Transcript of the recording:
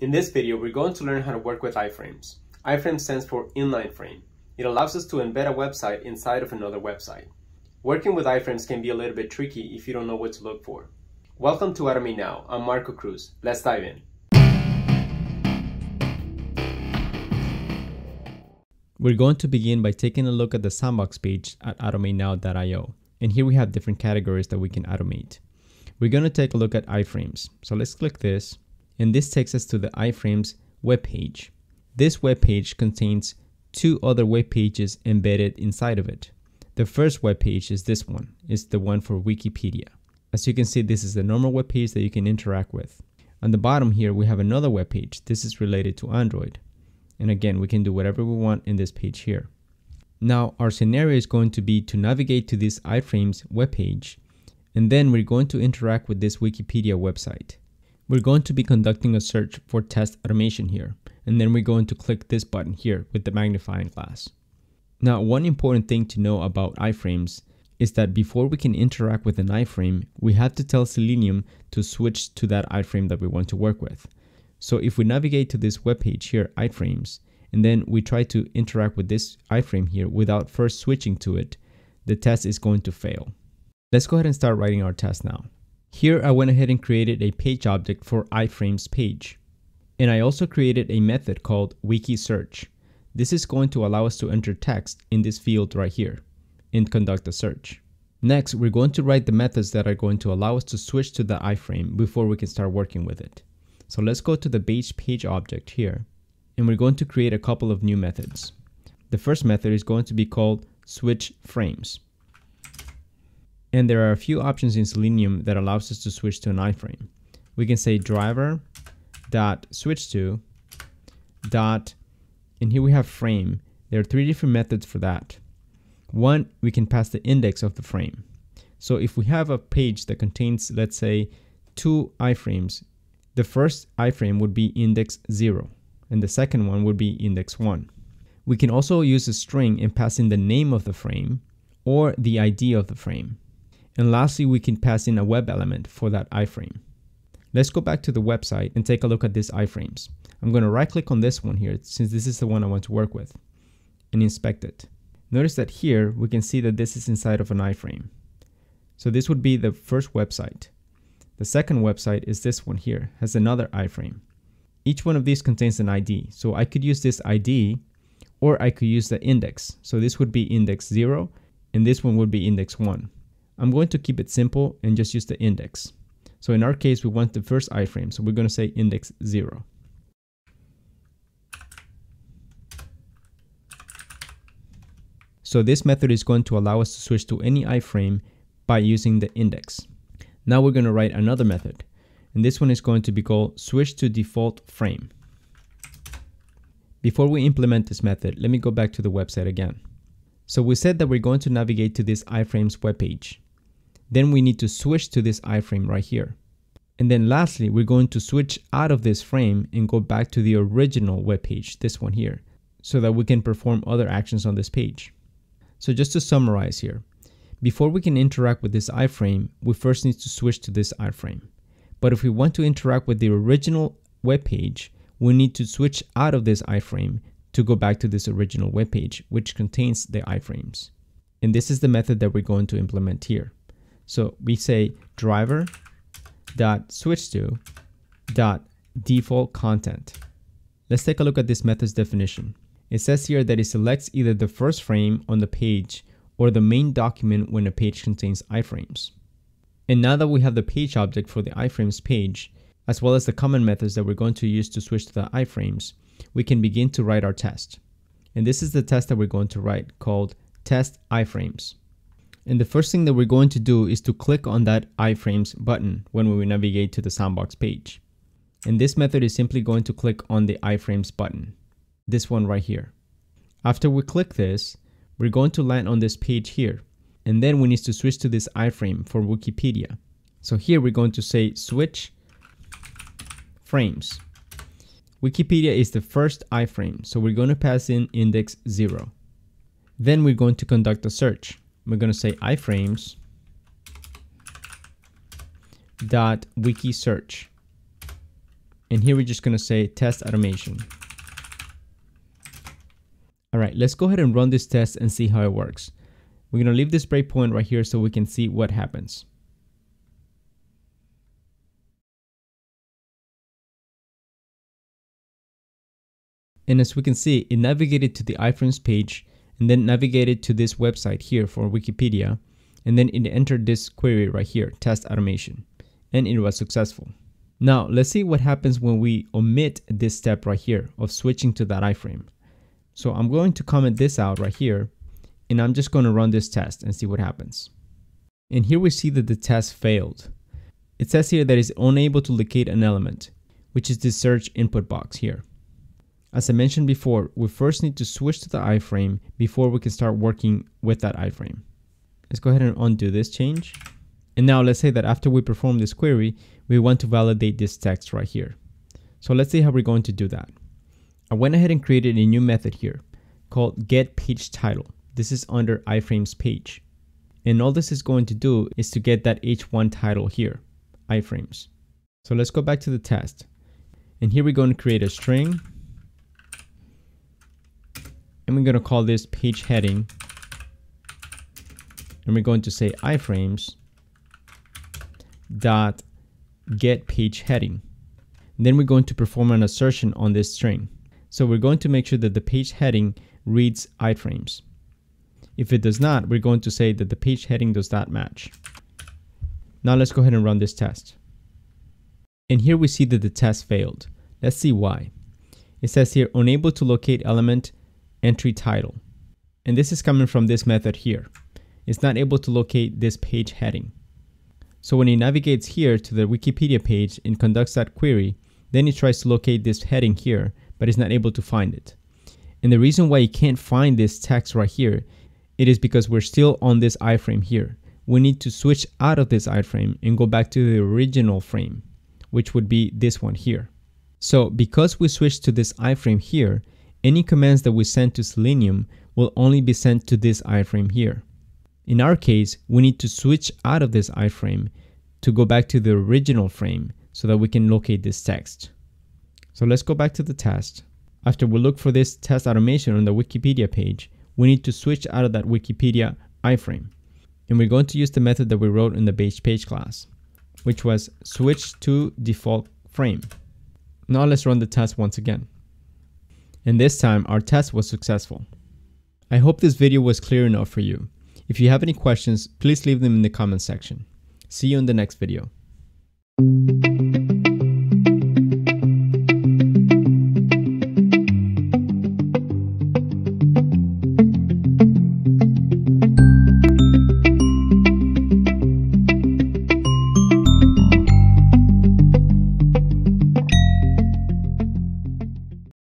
In this video, we're going to learn how to work with iframes. Iframe stands for inline frame. It allows us to embed a website inside of another website. Working with iframes can be a little bit tricky if you don't know what to look for. Welcome to Automate Now. I'm Marco Cruz. Let's dive in. We're going to begin by taking a look at the sandbox page at automatenow.io. And here we have different categories that we can automate. We're going to take a look at iframes. So let's click this. And this takes us to the iframes web page. This web page contains two other web pages embedded inside of it. The first web page is this one. It's the one for Wikipedia. As you can see, this is the normal web page that you can interact with. On the bottom here, we have another web page. This is related to Android. And again, we can do whatever we want in this page here. Now, our scenario is going to be to navigate to this iframes webpage, and then we're going to interact with this Wikipedia website. We're going to be conducting a search for test automation here, and then we're going to click this button here with the magnifying glass. Now, one important thing to know about iframes is that before we can interact with an iframe, we have to tell Selenium to switch to that iframe that we want to work with. So if we navigate to this web page here, iframes, and then we try to interact with this iframe here without first switching to it, the test is going to fail. Let's go ahead and start writing our test now. Here I went ahead and created a page object for iframes page. And I also created a method called wiki search. This is going to allow us to enter text in this field right here and conduct a search. Next, we're going to write the methods that are going to allow us to switch to the iframe before we can start working with it. So let's go to the base page object here, and we're going to create a couple of new methods. The first method is going to be called switch frames. And there are a few options in Selenium that allows us to switch to an iframe. We can say driver dot switch to dot, and here we have frame. There are three different methods for that. One, we can pass the index of the frame. So if we have a page that contains, let's say, two iframes, the first iframe would be index 0 and the second one would be index 1. We can also use a string and pass in the name of the frame or the ID of the frame. And lastly, we can pass in a web element for that iframe. Let's go back to the website and take a look at these iframes. I'm going to right click on this one here since this is the one I want to work with and inspect it. Notice that here we can see that this is inside of an iframe. So this would be the first website. The second website is this one here, has another iframe. Each one of these contains an ID. So I could use this ID or I could use the index. So this would be index 0 and this one would be index 1. I'm going to keep it simple and just use the index. So in our case, we want the first iframe. So we're going to say index 0. So this method is going to allow us to switch to any iframe by using the index. Now we're going to write another method. And this one is going to be called switch to default frame. Before we implement this method, let me go back to the website again. So we said that we're going to navigate to this iframes webpage. Then we need to switch to this iframe right here. And then lastly, we're going to switch out of this frame and go back to the original web page, this one here, so that we can perform other actions on this page. So just to summarize here, before we can interact with this iframe, we first need to switch to this iframe. But if we want to interact with the original web page, we need to switch out of this iframe to go back to this original web page, which contains the iframes. And this is the method that we're going to implement here. So we say driver dot switch to dot default content. Let's take a look at this method's definition. It says here that it selects either the first frame on the page or the main document when a page contains iframes. And now that we have the page object for the iframes page, as well as the common methods that we're going to use to switch to the iframes, we can begin to write our test. And this is the test that we're going to write called test iframes. And the first thing that we're going to do is to click on that iframes button when we navigate to the sandbox page. And this method is simply going to click on the iframes button, this one right here. After we click this, we're going to land on this page here. And then we need to switch to this iframe for Wikipedia. So here we're going to say switch frames. Wikipedia is the first iframe, so we're going to pass in index 0. Then we're going to conduct a search. We're going to say iframes dot wiki search. And here we're just going to say test automation. All right, let's go ahead and run this test and see how it works. We're going to leave this breakpoint right here so we can see what happens. And as we can see, it navigated to the iframes page and then navigated to this website here for Wikipedia. And then it entered this query right here, test automation, and it was successful. Now let's see what happens when we omit this step right here of switching to that iframe. So I'm going to comment this out right here, and I'm just going to run this test and see what happens. And here we see that the test failed. It says here that it's unable to locate an element, which is the search input box here. As I mentioned before, we first need to switch to the iframe before we can start working with that iframe. Let's go ahead and undo this change. And now let's say that after we perform this query, we want to validate this text right here. So let's see how we're going to do that. I went ahead and created a new method here called get page title. This is under iframes page. And all this is going to do is to get that h1 title here, iframes. So let's go back to the test. And here we're going to create a string and we're going to call this page heading. And we're going to say iframes dot get page heading. Then we're going to perform an assertion on this string. So we're going to make sure that the page heading reads iframes. If it does not we're going to say that the page heading does not match. Now let's go ahead and run this test. And here we see that the test failed. Let's see why. It says here unable to locate element entry title. And this is coming from this method here. It's not able to locate this page heading. So when he navigates here to the Wikipedia page and conducts that query, then he tries to locate this heading here, but is not able to find it. And the reason why he can't find this text right here, it is because we're still on this iframe here. We need to switch out of this iframe and go back to the original frame, which would be this one here. So because we switched to this iframe here, any commands that we send to Selenium will only be sent to this iframe here. In our case, we need to switch out of this iframe to go back to the original frame so that we can locate this text. So let's go back to the test. After we look for this test automation on the Wikipedia page, we need to switch out of that Wikipedia iframe. And we're going to use the method that we wrote in the base page class, which was switch to default frame. Now let's run the test once again and this time our test was successful. I hope this video was clear enough for you. If you have any questions, please leave them in the comment section. See you in the next video.